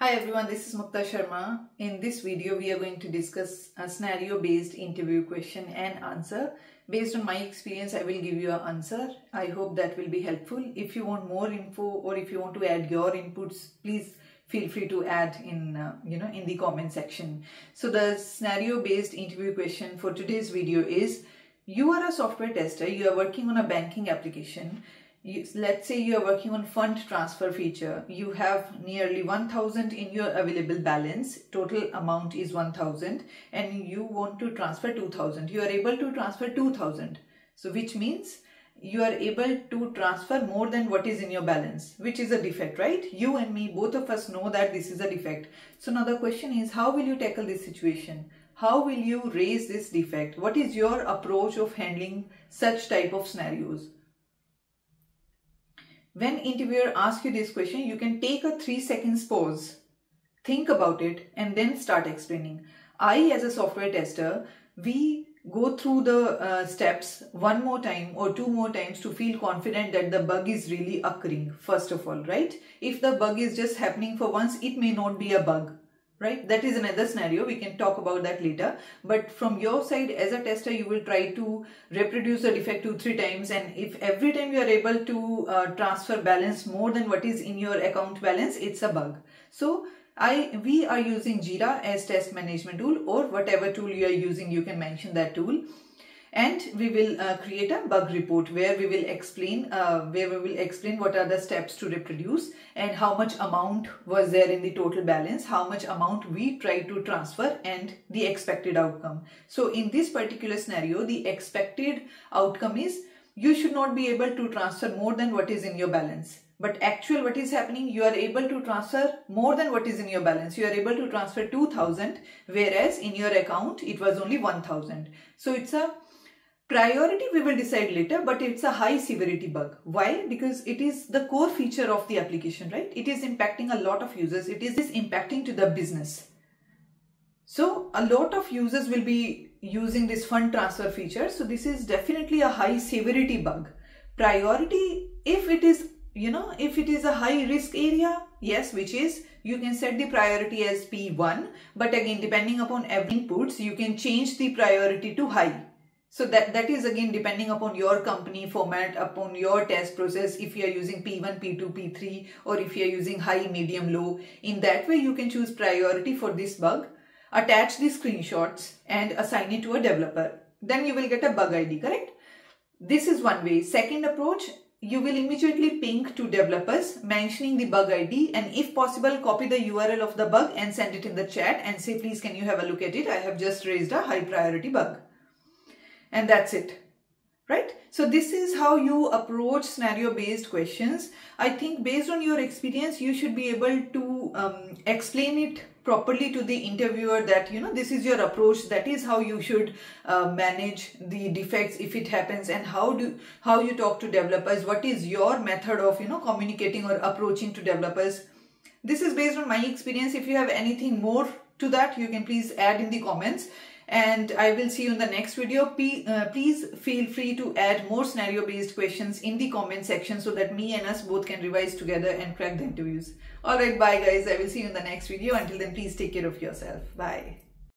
Hi everyone, this is Mukta Sharma. In this video, we are going to discuss a scenario-based interview question and answer. Based on my experience, I will give you an answer. I hope that will be helpful. If you want more info or if you want to add your inputs, please feel free to add in, uh, you know, in the comment section. So the scenario-based interview question for today's video is, you are a software tester, you are working on a banking application let's say you are working on fund transfer feature. You have nearly 1000 in your available balance. Total amount is 1000 and you want to transfer 2000 you are able to transfer 2000 so which means you are able to transfer more than what is in your balance which is a defect right? You and me both of us know that this is a defect. So now the question is how will you tackle this situation? How will you raise this defect? What is your approach of handling such type of scenarios when interviewer asks you this question, you can take a three seconds pause, think about it and then start explaining. I as a software tester, we go through the uh, steps one more time or two more times to feel confident that the bug is really occurring first of all, right? If the bug is just happening for once, it may not be a bug right? That is another scenario. We can talk about that later. But from your side as a tester you will try to reproduce the defect two three times. And if every time you are able to uh, transfer balance more than what is in your account balance it's a bug. So I we are using Jira as test management tool or whatever tool you are using you can mention that tool and we will uh, create a bug report where we will explain uh, where we will explain what are the steps to reproduce and how much amount was there in the total balance how much amount we try to transfer and the expected outcome. So in this particular scenario the expected outcome is you should not be able to transfer more than what is in your balance. But actual what is happening you are able to transfer more than what is in your balance. You are able to transfer 2000 whereas in your account it was only 1000 so it's a Priority we will decide later, but it's a high severity bug. Why? Because it is the core feature of the application, right? It is impacting a lot of users. It is impacting to the business. So a lot of users will be using this fund transfer feature. So this is definitely a high severity bug. Priority, if it is, you know, if it is a high risk area, yes, which is, you can set the priority as P1. But again, depending upon every inputs, you can change the priority to high so that, that is again depending upon your company format, upon your test process, if you are using P1, P2, P3, or if you are using high, medium, low. In that way, you can choose priority for this bug, attach the screenshots and assign it to a developer. Then you will get a bug ID, correct? This is one way. Second approach, you will immediately ping to developers mentioning the bug ID and if possible copy the URL of the bug and send it in the chat and say please can you have a look at it I have just raised a high priority bug and that's it. Right? So this is how you approach scenario based questions. I think based on your experience you should be able to um, explain it properly to the interviewer that you know this is your approach that is how you should uh, manage the defects if it happens and how do how you talk to developers what is your method of you know communicating or approaching to developers. This is based on my experience. If you have anything more to that you can please add in the comments and I will see you in the next video. Uh, please feel free to add more scenario based questions in the comment section so that me and us both can revise together and crack the interviews. Alright, bye guys. I will see you in the next video. Until then, please take care of yourself. Bye.